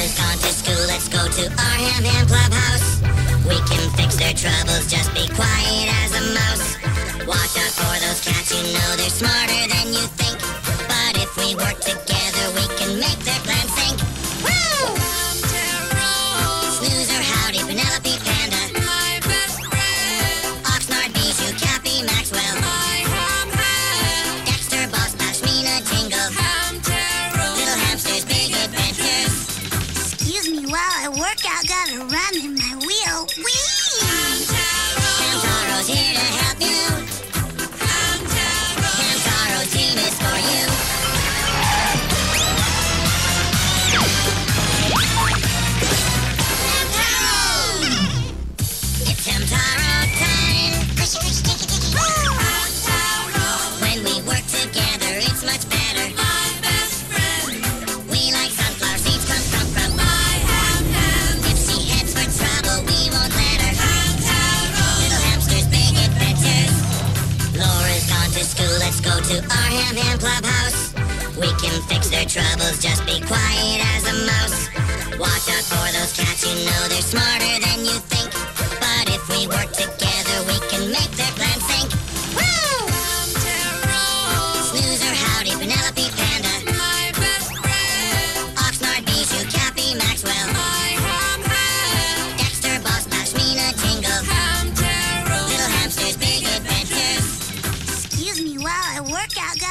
has gone to school, let's go to our Ham Ham Clubhouse. We can fix their troubles, just be quiet as a mouse. Watch out for those cats, you know they're smarter than you think. But if we work together, we can make them while I gotta run in my wheel. Whee! To our Ham Ham Clubhouse. We can fix their troubles, just be quiet as a mouse. Watch out for those cats, you know they're smarter go, go.